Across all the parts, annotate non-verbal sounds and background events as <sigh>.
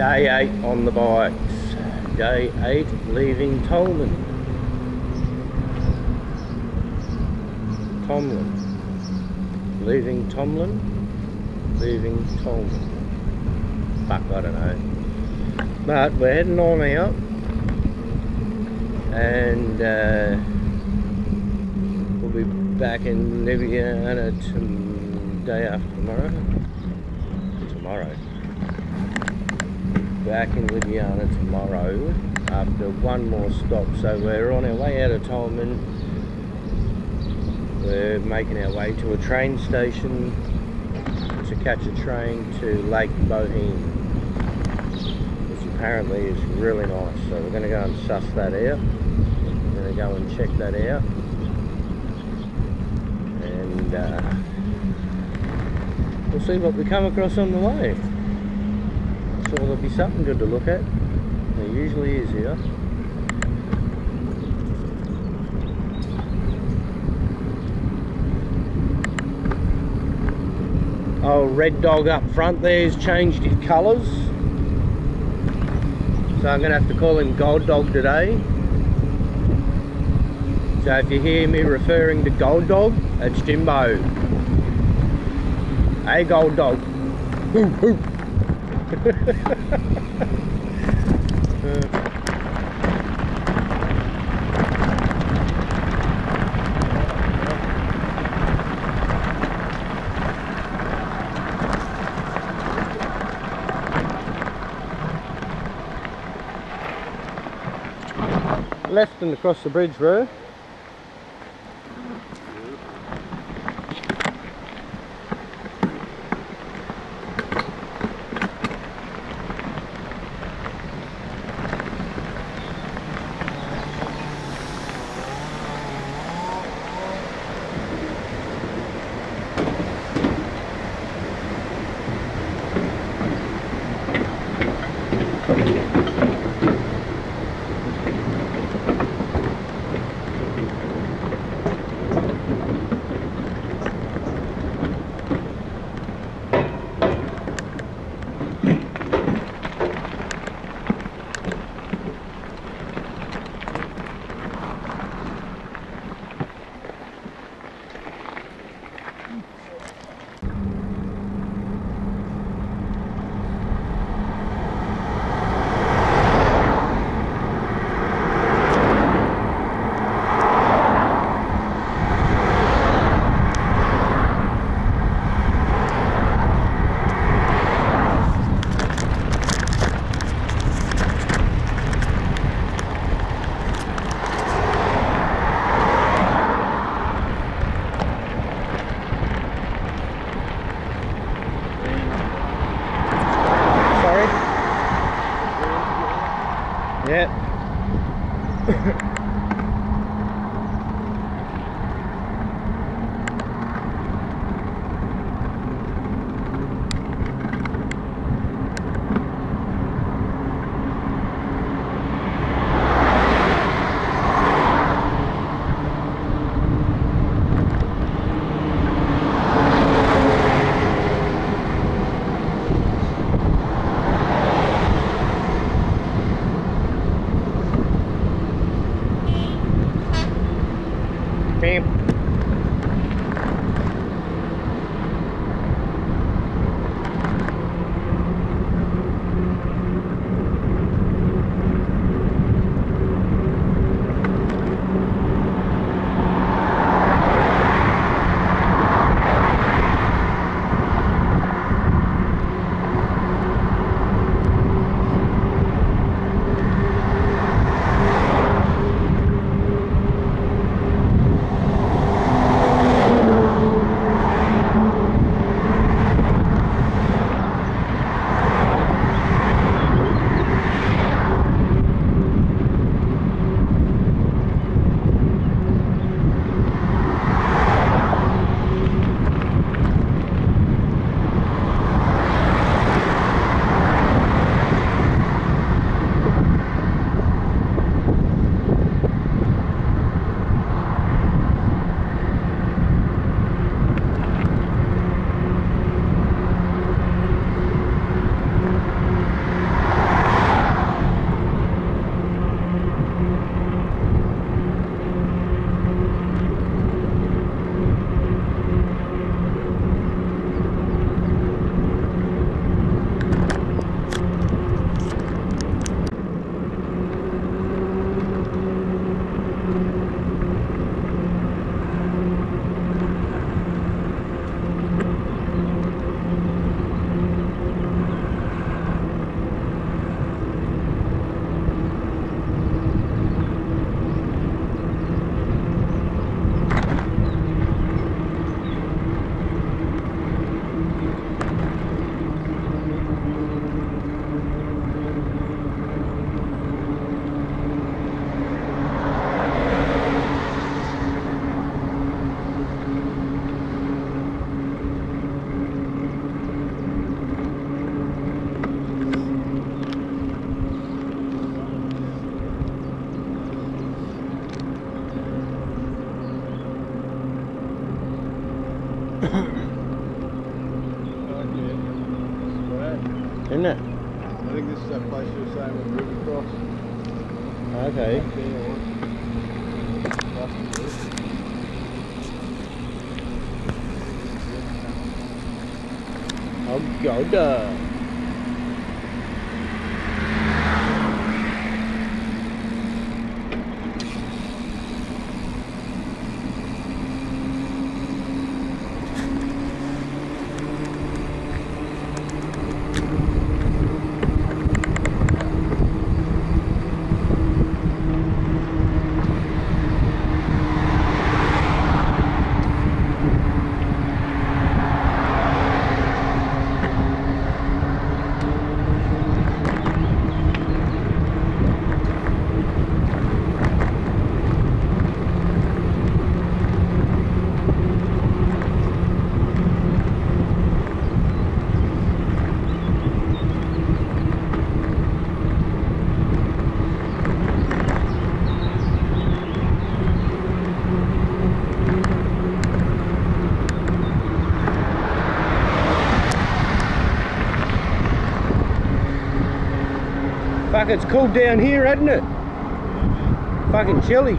day eight on the bikes. Day eight leaving Tolmin. Tomlin. Leaving Tomlin. Leaving Tolmin. Fuck, I don't know. But we're heading on out. And uh, we'll be back in Ljubljana day after tomorrow. Tomorrow back in Ljubljana tomorrow after one more stop. So we're on our way out of Tolmin. We're making our way to a train station to catch a train to Lake Bohinj, which apparently is really nice. So we're going to go and suss that out. We're going to go and check that out. And uh, we'll see what we come across on the way sure there'll be something good to look at. There usually is here. Oh, red dog up front there's changed his colours. So I'm going to have to call him Gold Dog today. So if you hear me referring to Gold Dog, it's Jimbo. Hey Gold Dog. Hoop, Left and across the bridge road. Fuck, it's cool down here, isn't it? Fucking chilly.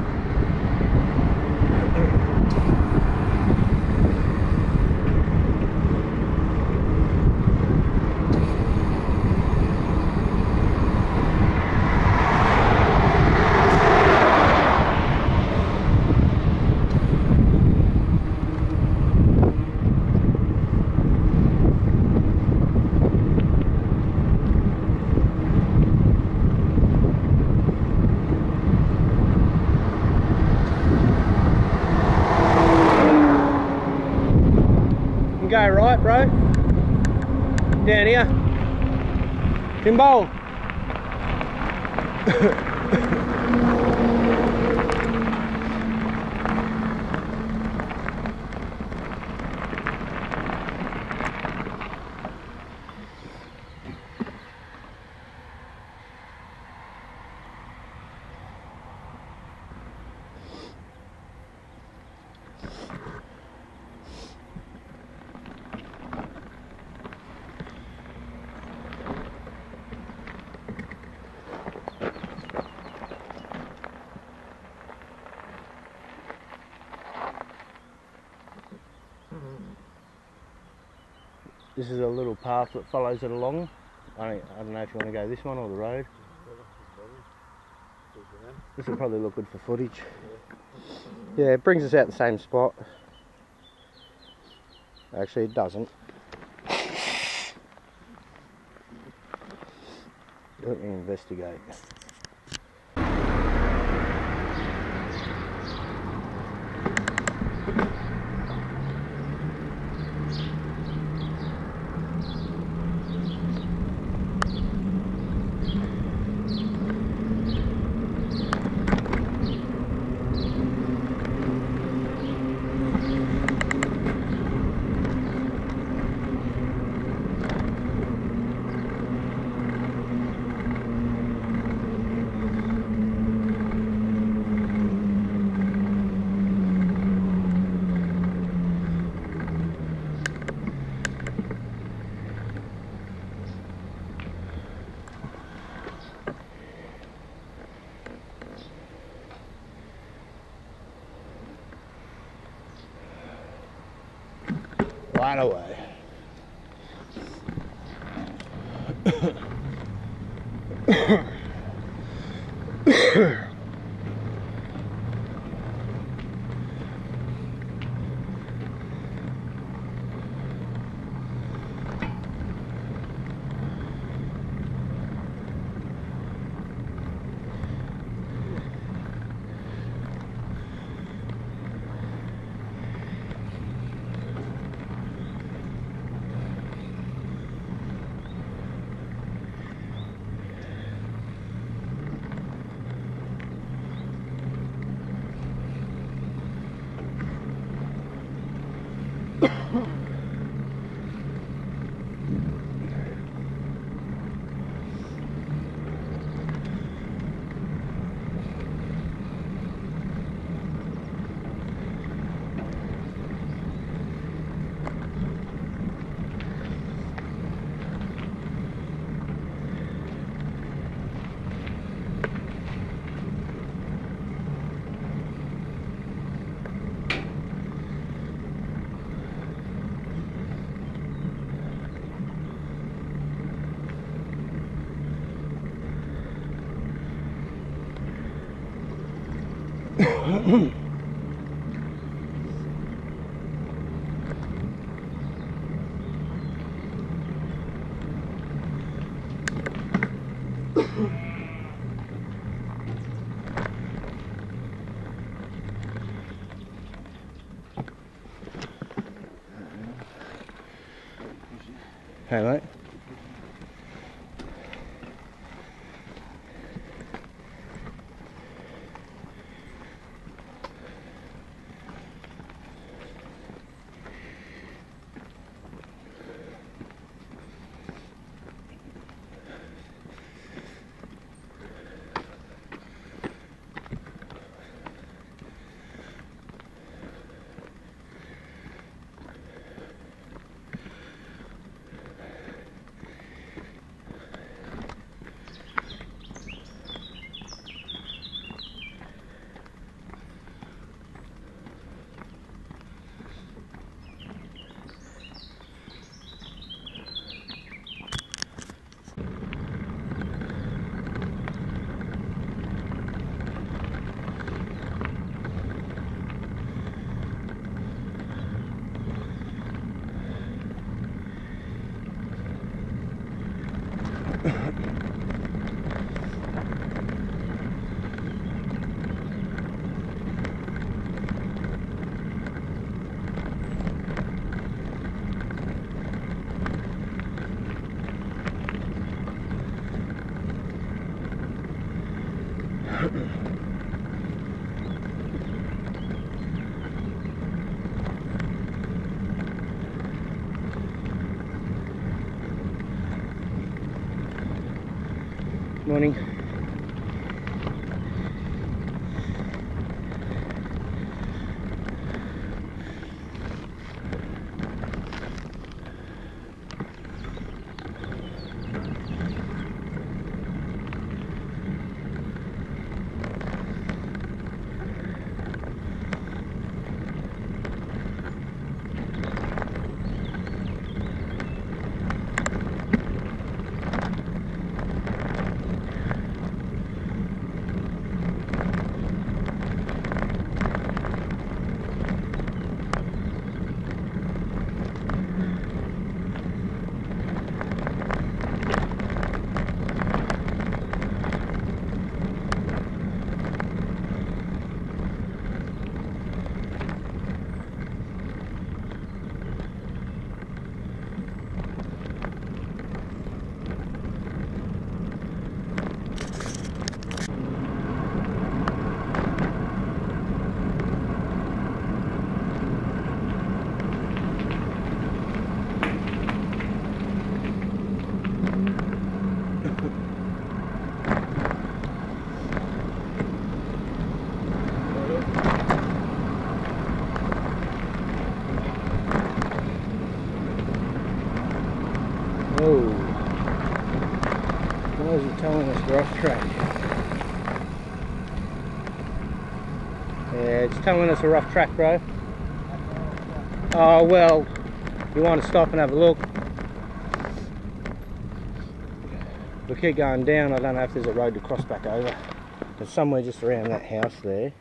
Timbal! This is a little path that follows it along. I don't, I don't know if you want to go this one or the road. This will probably look good for footage. Yeah, it brings us out the same spot. Actually, it doesn't. Let me investigate. Right Hey <laughs> mate. Morning. Why is it telling us rough track? Yeah, it's telling us a rough track, bro. Oh, well, you want to stop and have a look. We keep going down, I don't know if there's a road to cross back over. It's somewhere just around that house there.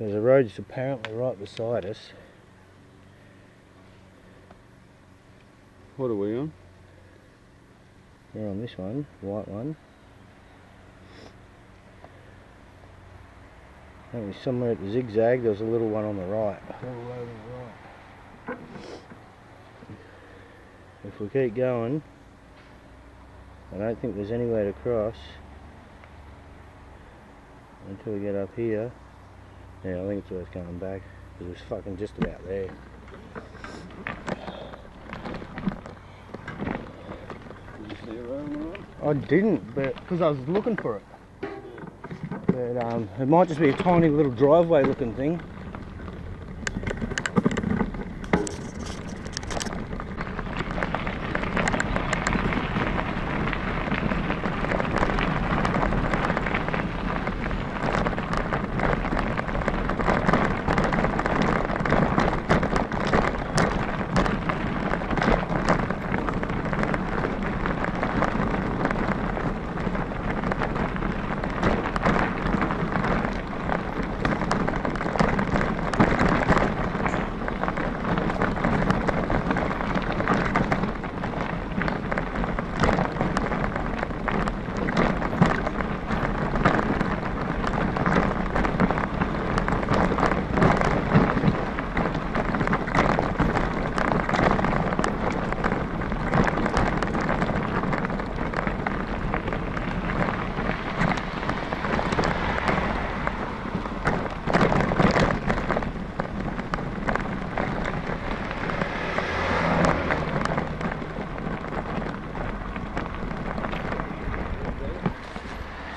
There's a road just apparently right beside us. What are we on? We're on this one, white one. I think it's somewhere at the zigzag, there's a little one on the right. Little road the right. If we keep going, I don't think there's anywhere to cross until we get up here. Yeah, I think it's worth coming back because it's fucking just about there. Did you see a road on the right? I didn't, but because I was looking for it. But um, it might just be a tiny little driveway looking thing.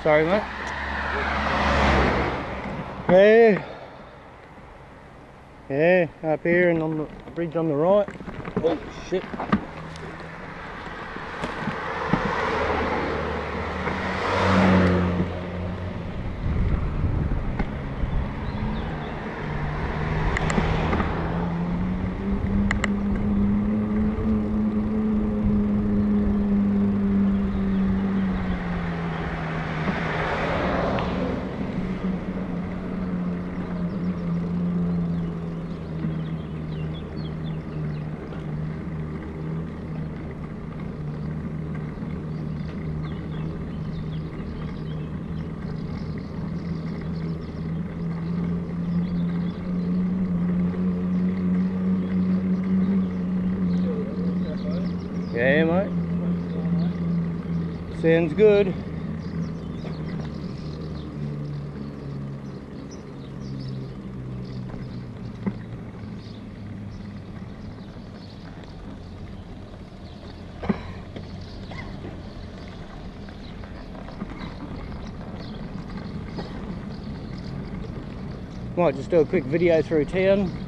Sorry, mate. Yeah. Yeah, up here and on the bridge on the right. Oh, shit. Yeah, mate. Sounds good. Might just do a quick video through town.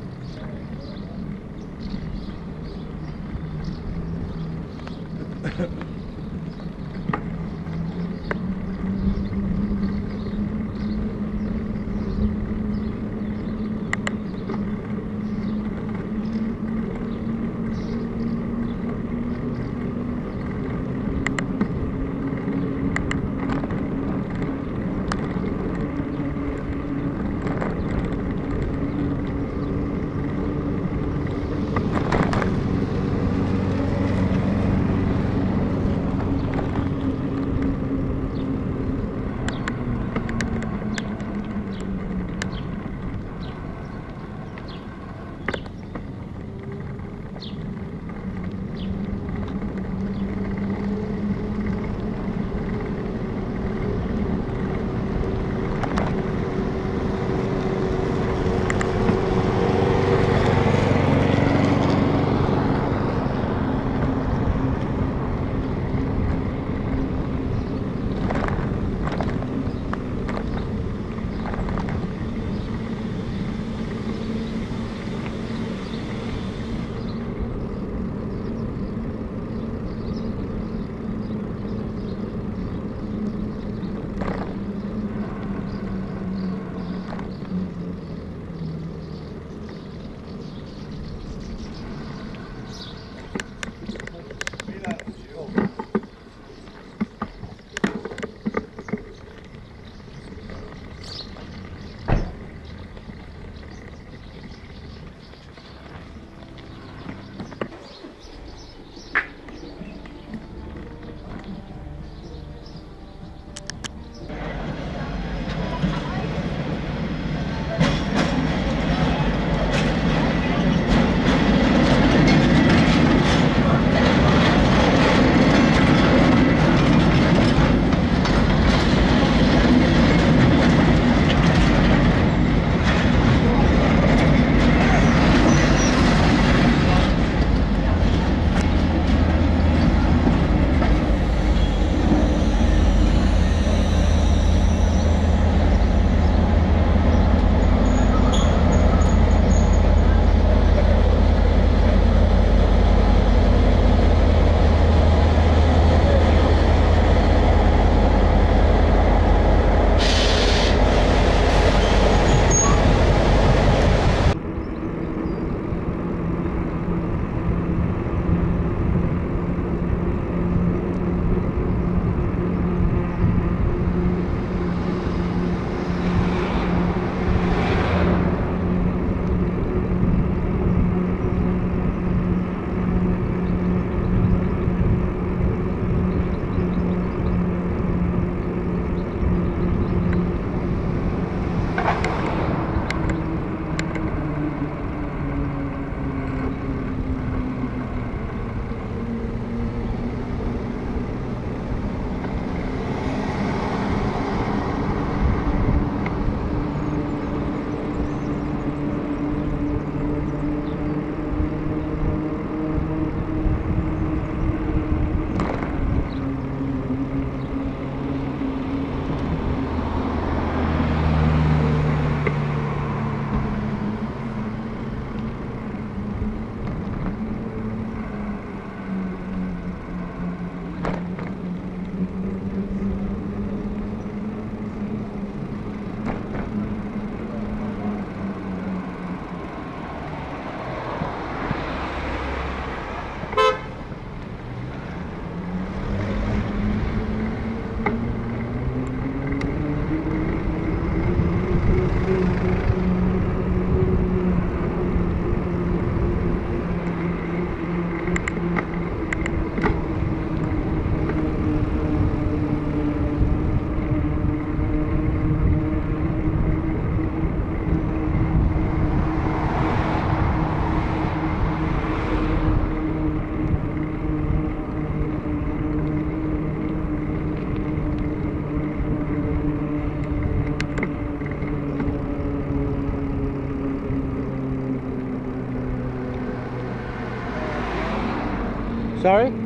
Sorry? I'm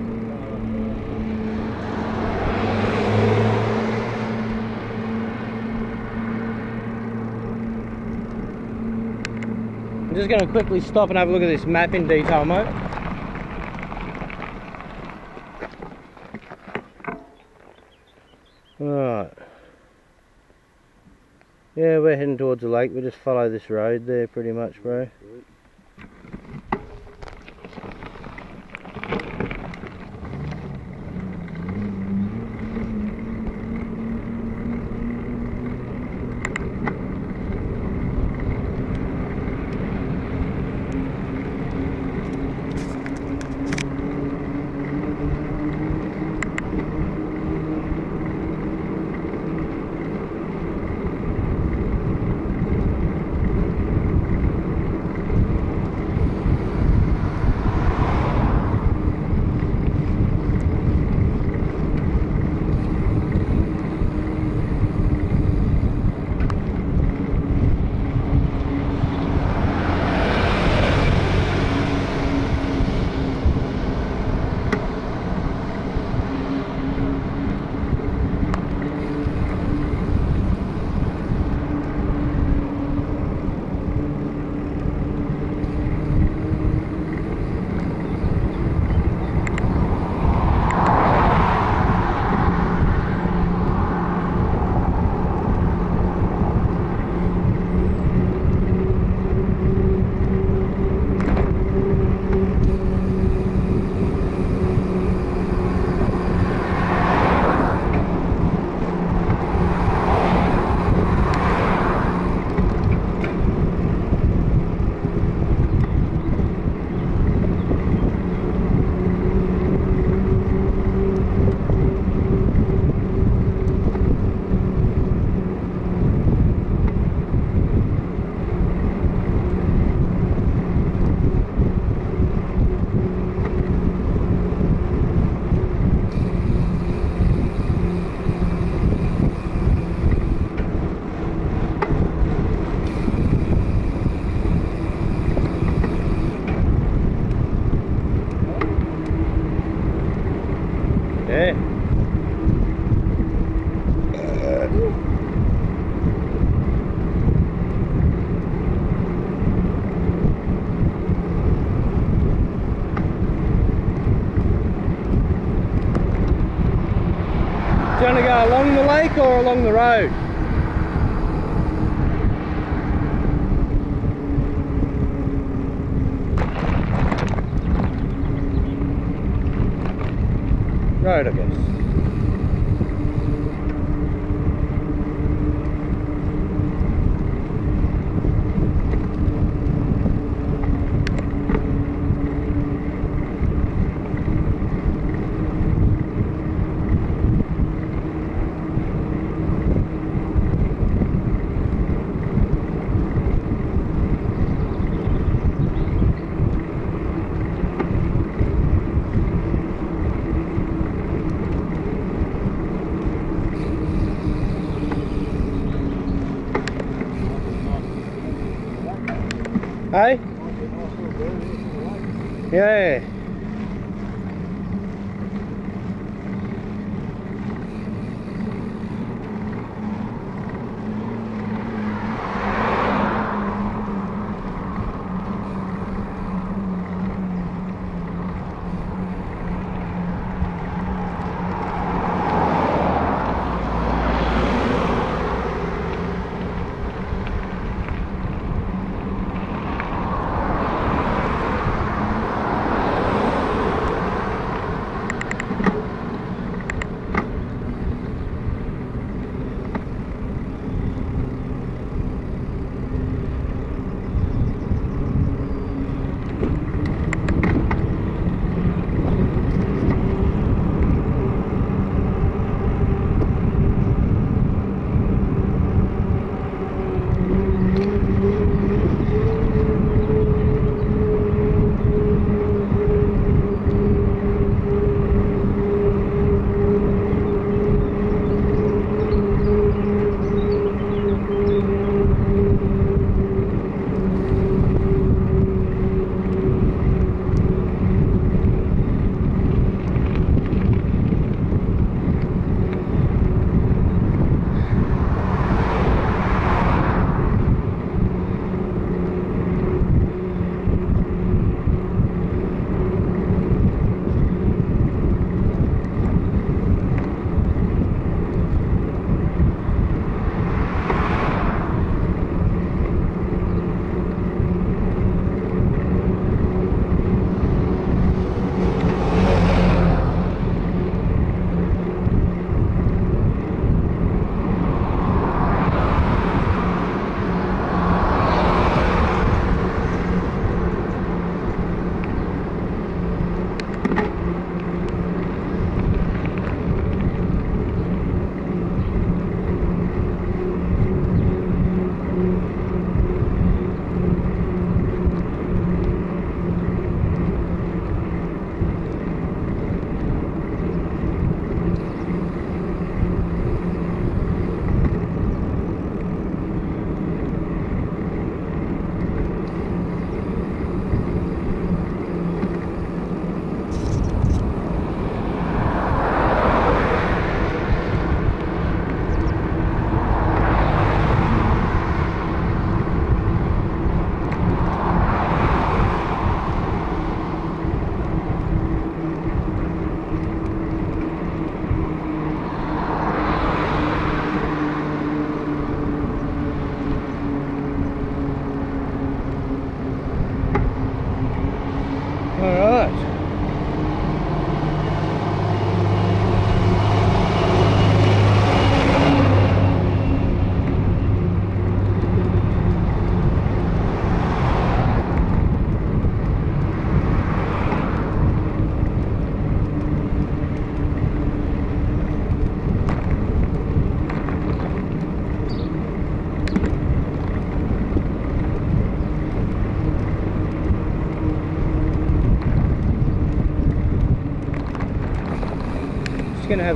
just going to quickly stop and have a look at this map in detail, mate. Alright. Yeah, we're heading towards the lake. We just follow this road there pretty much, bro. The or along the road? Road, I guess.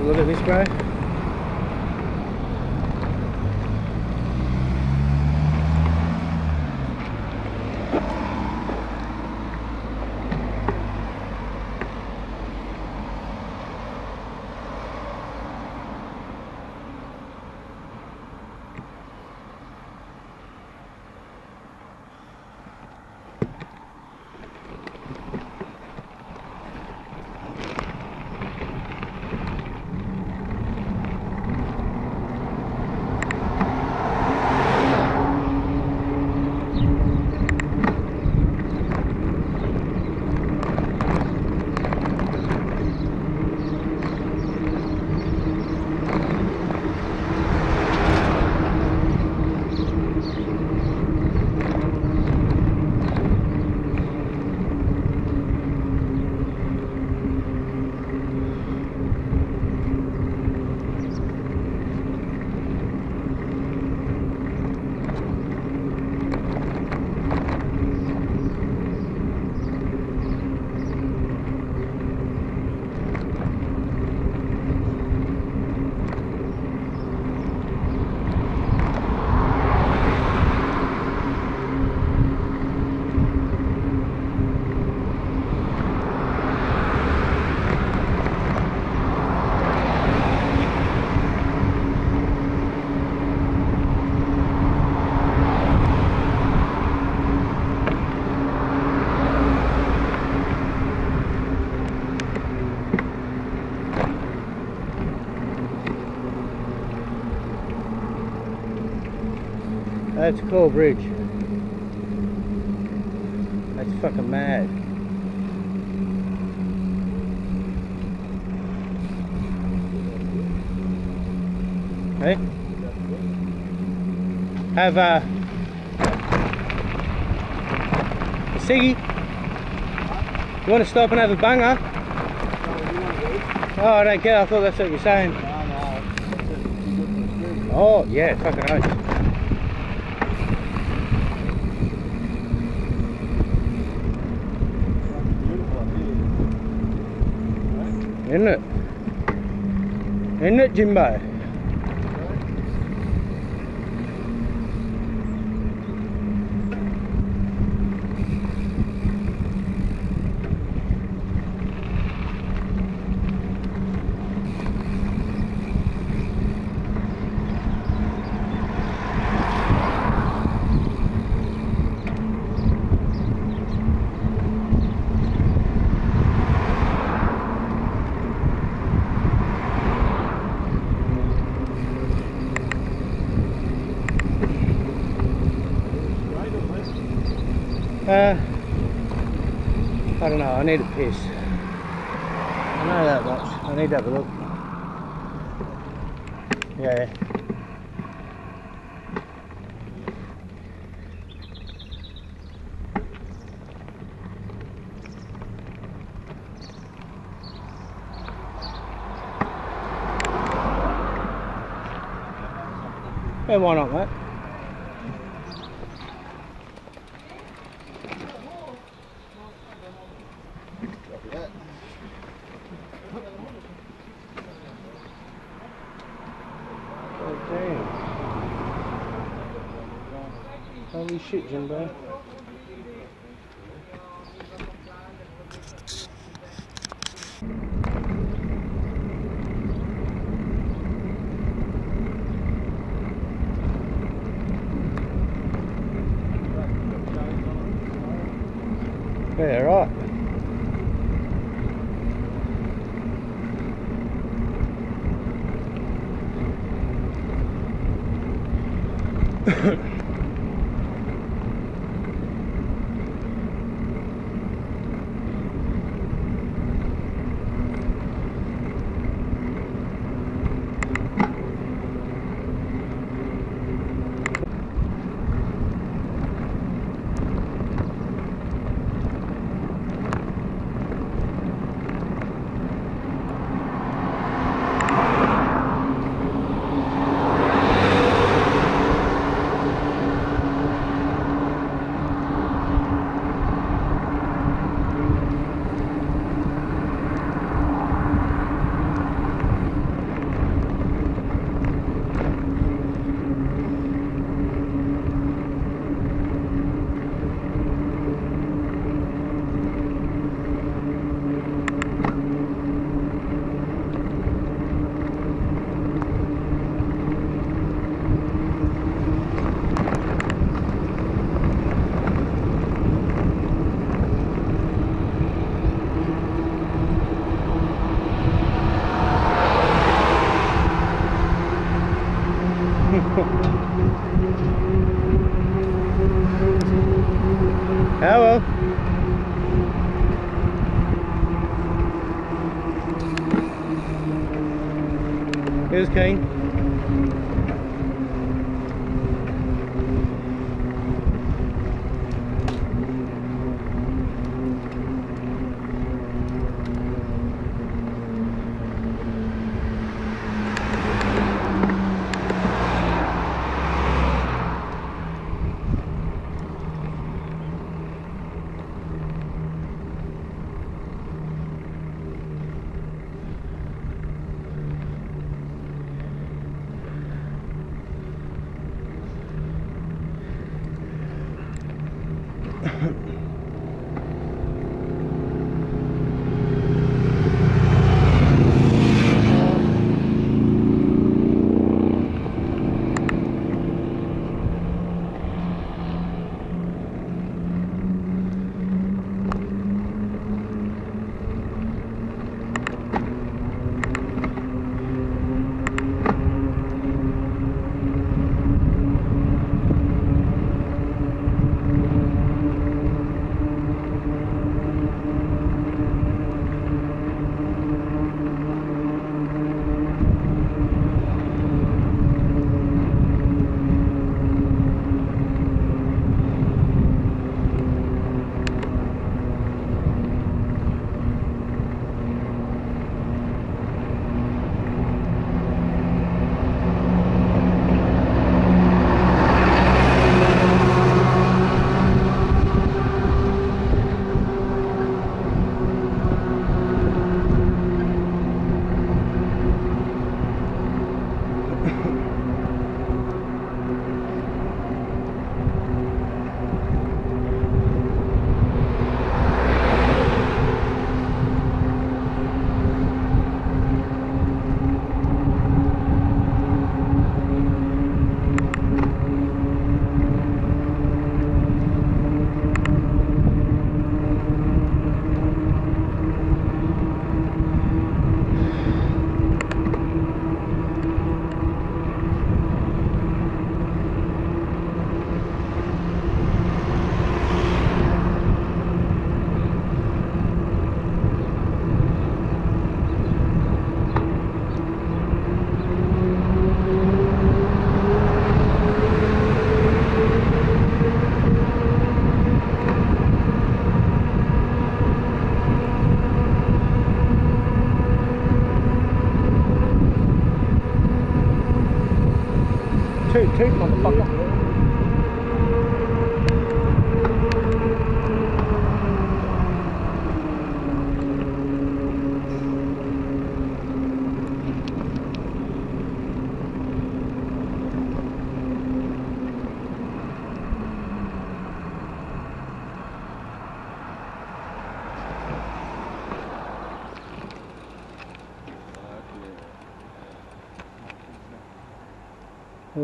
Look at this, bro. That's a cool bridge. That's fucking mad. Hey? Have uh, a ciggy? You want to stop and have a banger? Oh, I don't care. I thought that's what you're saying. Oh, yeah, fucking oath. Isn't it? Isn't it, Jimbo? Uh, I don't know, I need a piss. I know that much. I need to have a look. Yeah. Yeah, why not, mate? Oh, damn. Holy shit, Jimbo. Here's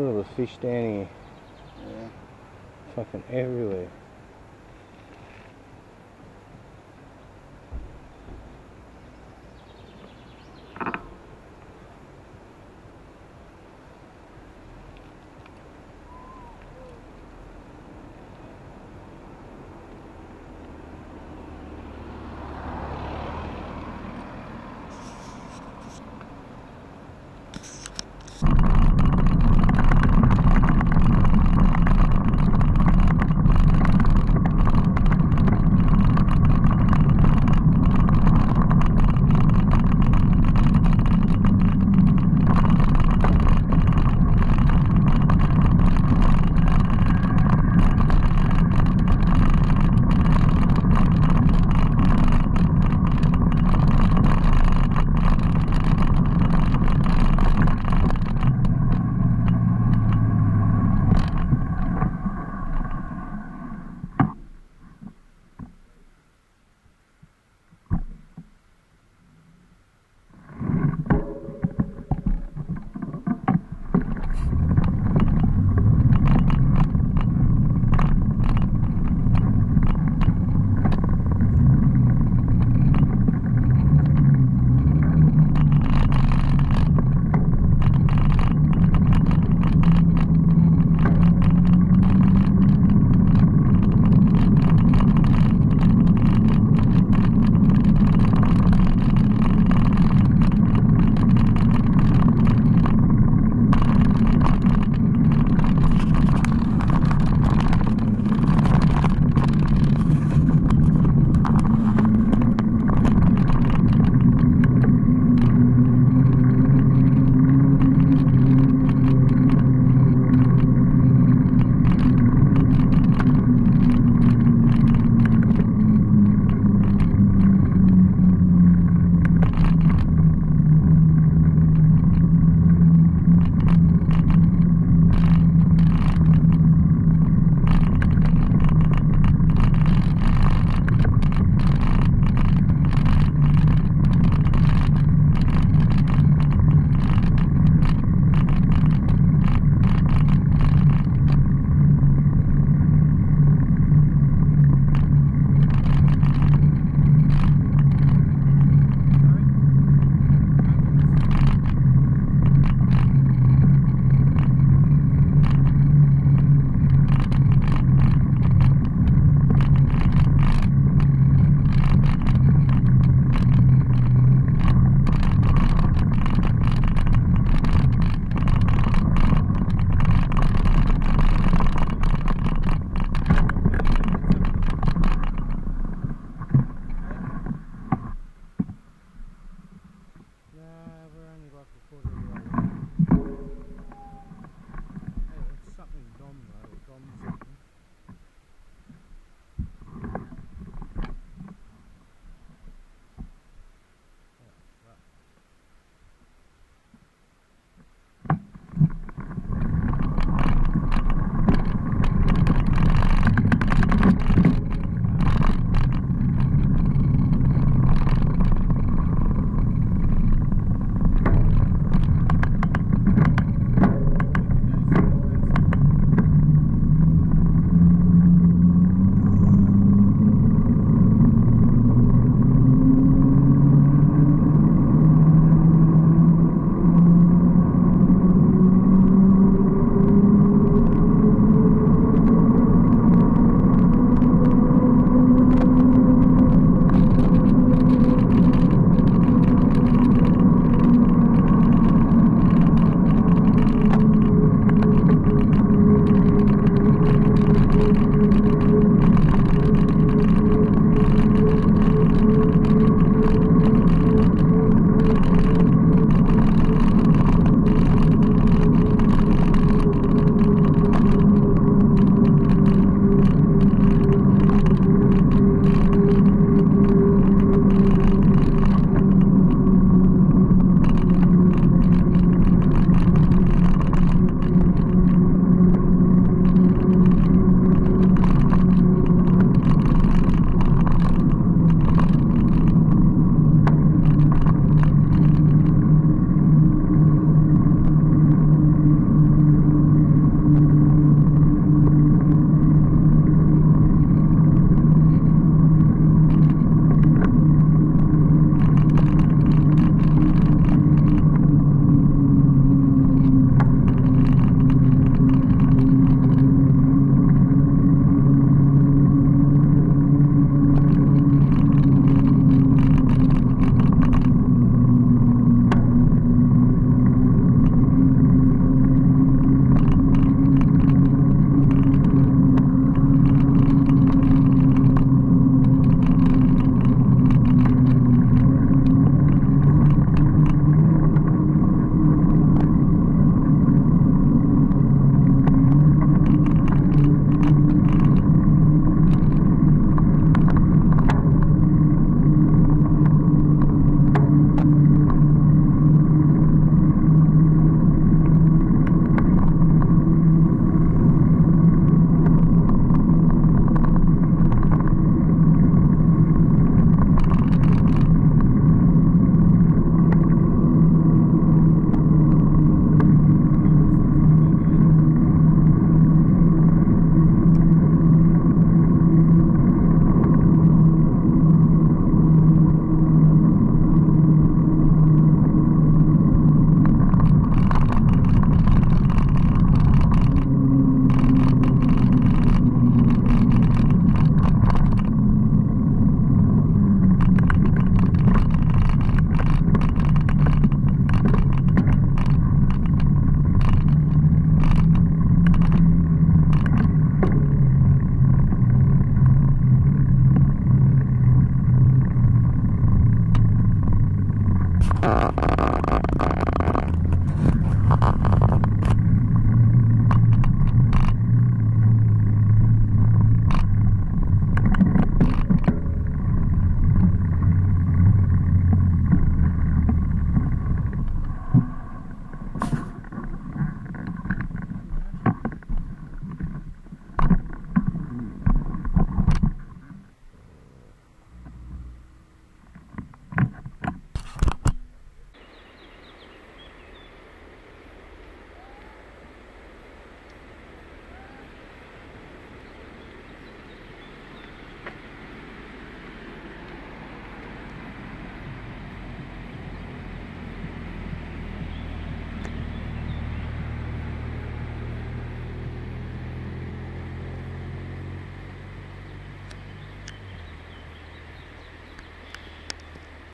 Look at the fish down here. Yeah. Fucking everywhere.